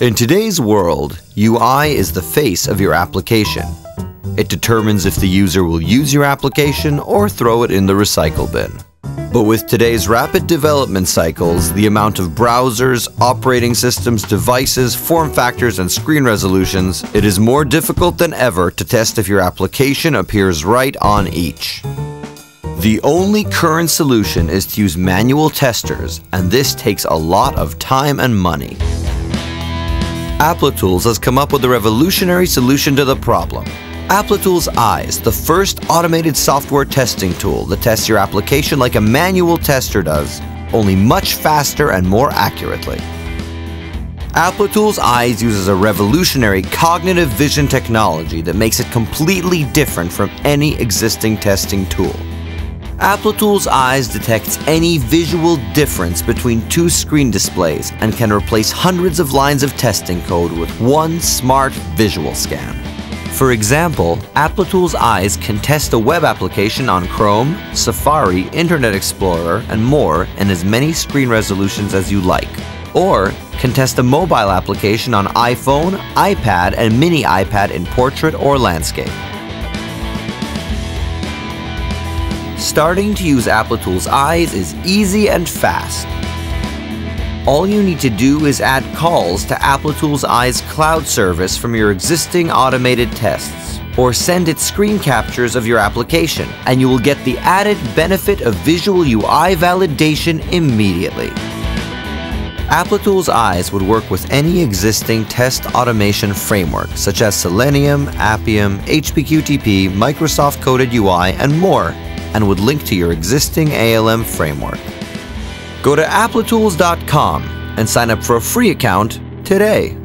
In today's world, UI is the face of your application. It determines if the user will use your application or throw it in the recycle bin. But with today's rapid development cycles, the amount of browsers, operating systems, devices, form factors, and screen resolutions, it is more difficult than ever to test if your application appears right on each. The only current solution is to use manual testers, and this takes a lot of time and money. Applitools has come up with a revolutionary solution to the problem. Applitools Eyes, the first automated software testing tool that tests your application like a manual tester does, only much faster and more accurately. Applitools Eyes uses a revolutionary cognitive vision technology that makes it completely different from any existing testing tool. Applitools Eyes detects any visual difference between two screen displays and can replace hundreds of lines of testing code with one smart visual scan. For example, Applitools Eyes can test a web application on Chrome, Safari, Internet Explorer, and more in as many screen resolutions as you like. Or can test a mobile application on iPhone, iPad, and mini iPad in portrait or landscape. Starting to use Applitools Eyes is easy and fast. All you need to do is add calls to Applitools Eyes cloud service from your existing automated tests, or send it screen captures of your application, and you will get the added benefit of visual UI validation immediately. Applitools Eyes would work with any existing test automation framework, such as Selenium, Appium, HPQTP, Microsoft Coded UI, and more, and would link to your existing ALM framework. Go to applitools.com and sign up for a free account today.